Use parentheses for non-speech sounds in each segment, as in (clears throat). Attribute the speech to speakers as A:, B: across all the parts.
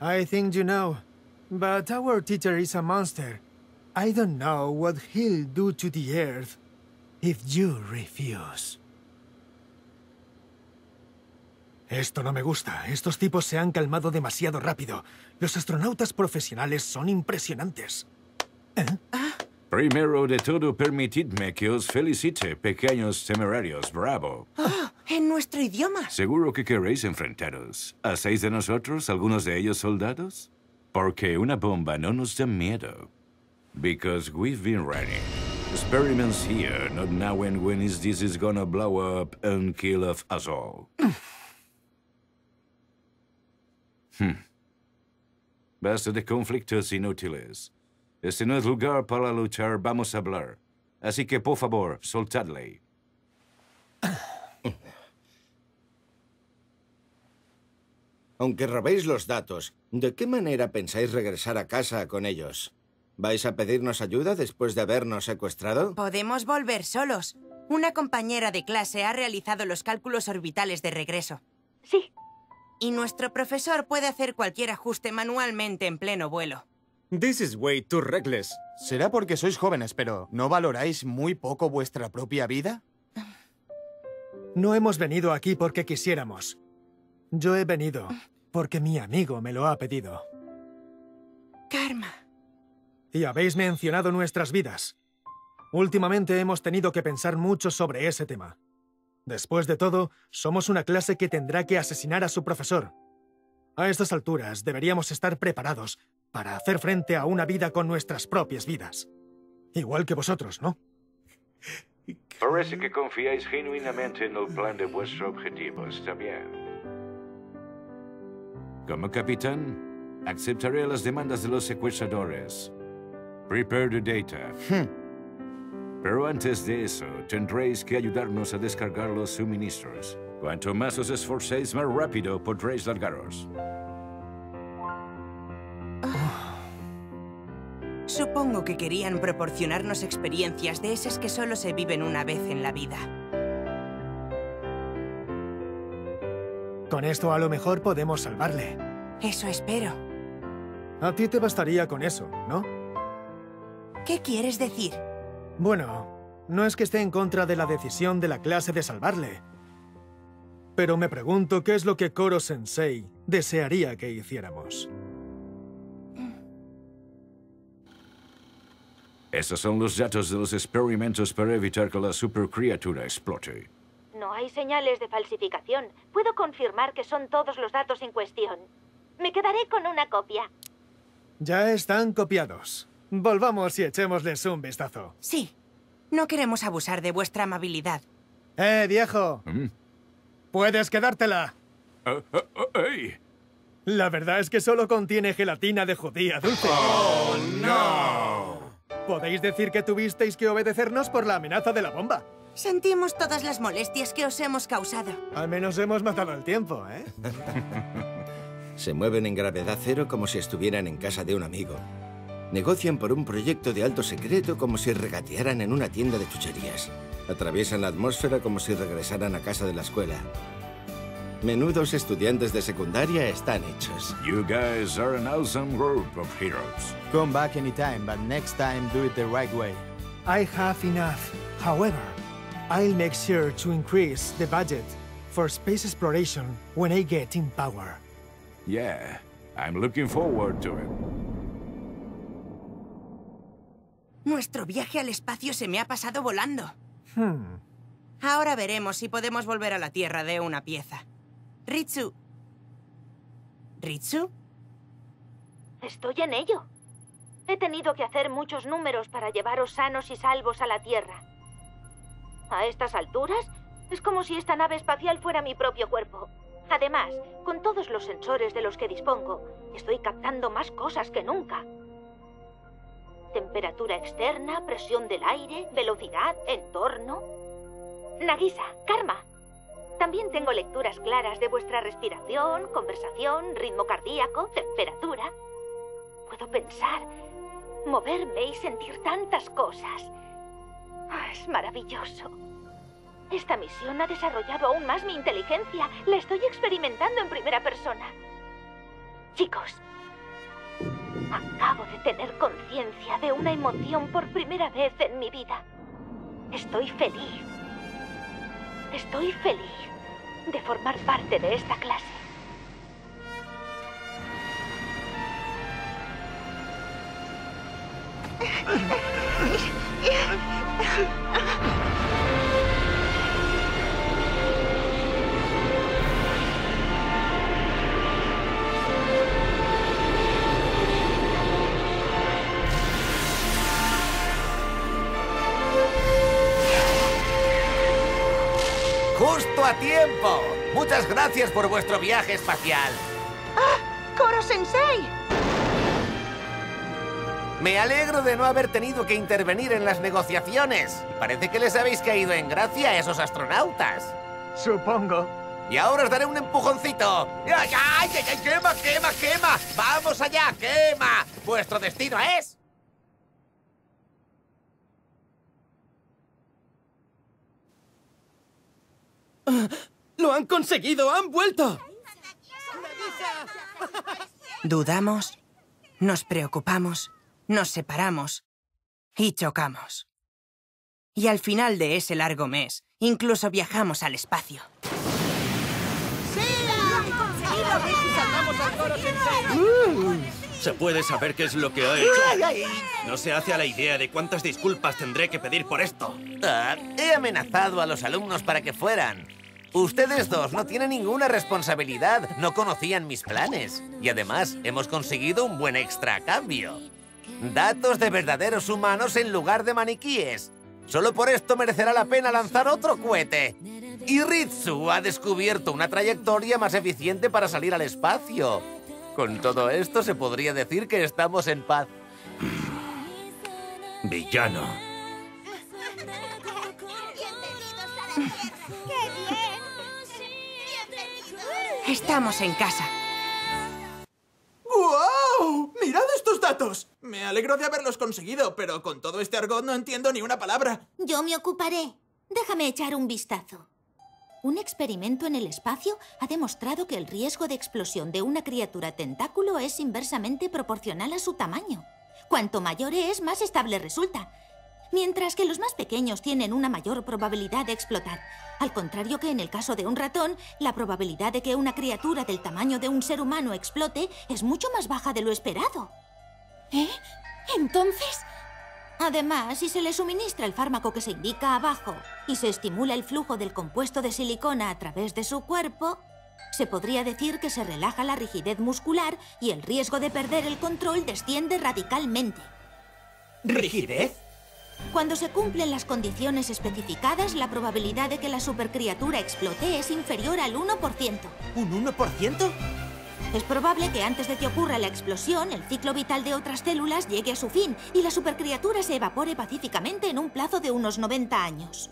A: I think you know. But our teacher is a monster. I don't know what he'll do to the Earth if you refuse. Esto no me gusta. Estos tipos se han calmado demasiado rápido. Los astronautas profesionales son impresionantes.
B: Primero de todo, permitidme que os felicite, pequeños temerarios. Bravo.
C: ¡Oh! En nuestro idioma.
B: Seguro que queréis enfrentaros. ¿A seis de nosotros, algunos de ellos soldados? Porque una bomba no nos da miedo. Because we've been running. Experiments here, not knowing when is this is gonna blow up and kill of us all. (sighs) Hmm. Basta de conflictos inútiles. Este no es lugar para luchar, vamos a hablar. Así que, por favor, soltadle. (coughs)
D: Aunque robéis los datos, ¿de qué manera pensáis regresar a casa con ellos? ¿Vais a pedirnos ayuda después de habernos secuestrado?
C: Podemos volver solos. Una compañera de clase ha realizado los cálculos orbitales de regreso.
E: Sí.
C: Y nuestro profesor puede hacer cualquier ajuste manualmente en pleno vuelo.
F: This is way too reckless.
G: Será porque sois jóvenes, pero ¿no valoráis muy poco vuestra propia vida?
A: No hemos venido aquí porque quisiéramos. Yo he venido porque mi amigo me lo ha pedido.
C: Karma.
A: Y habéis mencionado nuestras vidas. Últimamente hemos tenido que pensar mucho sobre ese tema. Después de todo, somos una clase que tendrá que asesinar a su profesor. A estas alturas deberíamos estar preparados para hacer frente a una vida con nuestras propias vidas. Igual que vosotros, ¿no?
B: Parece que confiáis genuinamente en el plan de vuestro objetivo, está bien. Como capitán, aceptaré las demandas de los secuestradores. Prepare the data. Pero antes de eso, tendréis que ayudarnos a descargar los suministros. Cuanto más os esforcéis, más rápido podréis largaros.
C: Supongo que querían proporcionarnos experiencias de esas que solo se viven una vez en la vida.
A: Con esto a lo mejor podemos salvarle.
C: Eso espero.
A: A ti te bastaría con eso, ¿no?
C: ¿Qué quieres decir?
A: Bueno, no es que esté en contra de la decisión de la clase de salvarle. Pero me pregunto qué es lo que Koro Sensei desearía que hiciéramos.
B: Esos son los datos de los experimentos para evitar que la supercriatura explote.
E: No hay señales de falsificación. Puedo confirmar que son todos los datos en cuestión. Me quedaré con una copia.
A: Ya están copiados. Volvamos y echémosles un vistazo.
C: Sí. No queremos abusar de vuestra amabilidad.
A: ¡Eh, viejo!
B: ¿Mm?
A: ¡Puedes quedártela!
B: Ah, ah, ¡Ey!
A: La verdad es que solo contiene gelatina de judía dulce.
F: ¡Oh, no!
A: Podéis decir que tuvisteis que obedecernos por la amenaza de la bomba.
C: Sentimos todas las molestias que os hemos causado.
A: Al menos hemos matado el tiempo, ¿eh? (laughs)
D: Se mueven en gravedad cero como si estuvieran en casa de un amigo. Negocian por un proyecto de alto secreto como si regatearan en una tienda de chucherías. Atraviesan la atmósfera como si regresaran a casa de la escuela. Menudos estudiantes de secundaria están hechos.
B: You guys are an awesome group of heroes.
G: Come back anytime, but next time do it the right way.
A: I have enough. However, I'll make sure to increase the budget for space exploration when I get in power.
B: Yeah, I'm looking forward to it.
C: Nuestro viaje al espacio se me ha pasado volando.
A: Hmm.
C: Ahora veremos si podemos volver a la Tierra de una pieza. Ritsu. ¿Ritsu?
E: Estoy en ello. He tenido que hacer muchos números para llevaros sanos y salvos a la Tierra. A estas alturas, es como si esta nave espacial fuera mi propio cuerpo. Además, con todos los sensores de los que dispongo, estoy captando más cosas que nunca. Temperatura externa, presión del aire, velocidad, entorno. Nagisa, Karma. También tengo lecturas claras de vuestra respiración, conversación, ritmo cardíaco, temperatura. Puedo pensar, moverme y sentir tantas cosas. Ah, es maravilloso. Esta misión ha desarrollado aún más mi inteligencia. La estoy experimentando en primera persona. Chicos, acabo de tener conciencia de una emoción por primera vez en mi vida. Estoy feliz. Estoy feliz de formar parte de esta clase. (laughs)
H: a tiempo! Muchas gracias por vuestro viaje espacial.
C: ¡Ah! ¡Koro Sensei!
H: Me alegro de no haber tenido que intervenir en las negociaciones. Parece que les habéis caído en gracia a esos astronautas.
A: Supongo.
H: Y ahora os daré un empujoncito. ¡Ay, ay, ay, ay! quema, quema, quema! ¡Vamos allá, quema! Vuestro destino es...
I: ¡Lo han conseguido! ¡Han vuelto!
C: Dudamos, nos preocupamos, nos separamos y chocamos. Y al final de ese largo mes, incluso viajamos al espacio.
I: ¿Se puede saber qué es lo que ha hecho? No se hace a la idea de cuántas disculpas tendré que pedir por esto.
H: Ah, he amenazado a los alumnos para que fueran. Ustedes dos no tienen ninguna responsabilidad, no conocían mis planes. Y además, hemos conseguido un buen extra a cambio. Datos de verdaderos humanos en lugar de maniquíes. Solo por esto merecerá la pena lanzar otro cohete. Y Ritsu ha descubierto una trayectoria más eficiente para salir al espacio. Con todo esto se podría decir que estamos en paz. (clears throat)
I: Villano.
C: Estamos en casa.
J: ¡Guau! ¡Mirad estos datos! Me alegro de haberlos conseguido, pero con todo este argot no entiendo ni una palabra.
K: Yo me ocuparé. Déjame echar un vistazo. Un experimento en el espacio ha demostrado que el riesgo de explosión de una criatura tentáculo es inversamente proporcional a su tamaño. Cuanto mayor es, más estable resulta. Mientras que los más pequeños tienen una mayor probabilidad de explotar. Al contrario que en el caso de un ratón, la probabilidad de que una criatura del tamaño de un ser humano explote es mucho más baja de lo esperado. ¿Eh? Entonces... Además, si se le suministra el fármaco que se indica abajo y se estimula el flujo del compuesto de silicona a través de su cuerpo, se podría decir que se relaja la rigidez muscular y el riesgo de perder el control desciende radicalmente.
J: ¿Rigidez?
K: Cuando se cumplen las condiciones especificadas, la probabilidad de que la supercriatura explote es inferior al 1%.
J: ¿Un 1%?
K: Es probable que antes de que ocurra la explosión, el ciclo vital de otras células llegue a su fin y la supercriatura se evapore pacíficamente en un plazo de unos 90 años.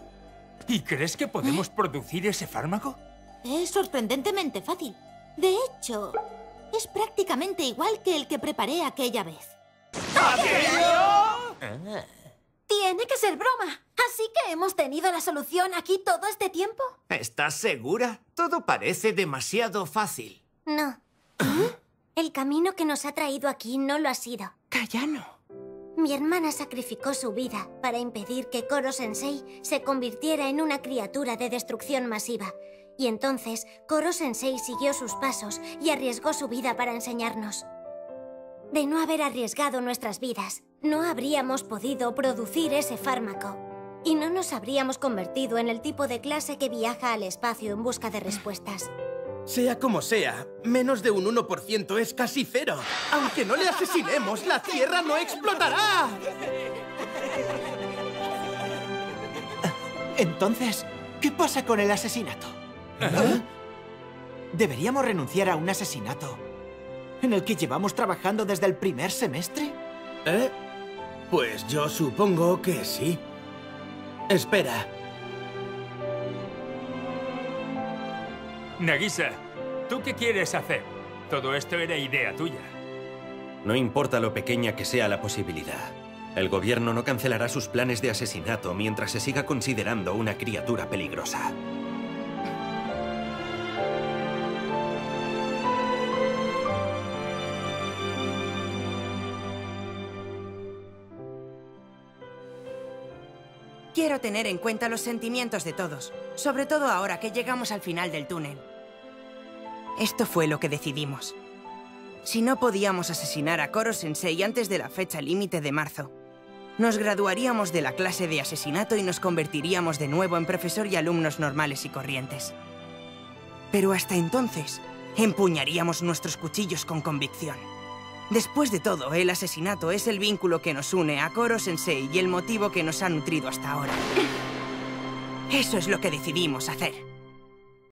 L: ¿Y crees que podemos producir ese fármaco?
K: Es sorprendentemente fácil. De hecho, es prácticamente igual que el que preparé aquella vez.
M: Tiene que ser broma. ¿Así que hemos tenido la solución aquí todo este tiempo?
J: ¿Estás segura? Todo parece demasiado fácil.
M: No. El camino que nos ha traído aquí no lo ha sido.
C: Callano.
M: Mi hermana sacrificó su vida para impedir que Koro Sensei se convirtiera en una criatura de destrucción masiva. Y entonces Koro Sensei siguió sus pasos y arriesgó su vida para enseñarnos. De no haber arriesgado nuestras vidas, no habríamos podido producir ese fármaco. Y no nos habríamos convertido en el tipo de clase que viaja al espacio en busca de respuestas.
I: Sea como sea, menos de un 1% es casi cero. Aunque no le asesinemos, la Tierra no explotará. (laughs)
J: Entonces, ¿qué pasa con el asesinato? ¿Eh? ¿Deberíamos renunciar a un asesinato en el que llevamos trabajando desde el primer semestre?
I: ¿Eh? Pues yo supongo que sí. Espera.
L: Nagisa, ¿tú qué quieres hacer? Todo esto era idea tuya.
I: No importa lo pequeña que sea la posibilidad. El gobierno no cancelará sus planes de asesinato mientras se siga considerando una criatura peligrosa.
C: Quiero tener en cuenta los sentimientos de todos, sobre todo ahora que llegamos al final del túnel. Esto fue lo que decidimos. Si no podíamos asesinar a Koro Sensei antes de la fecha límite de marzo, nos graduaríamos de la clase de asesinato y nos convertiríamos de nuevo en profesor y alumnos normales y corrientes. Pero hasta entonces, empuñaríamos nuestros cuchillos con convicción. Después de todo, el asesinato es el vínculo que nos une a Koro Sensei y el motivo que nos ha nutrido hasta ahora. Eso es lo que decidimos hacer.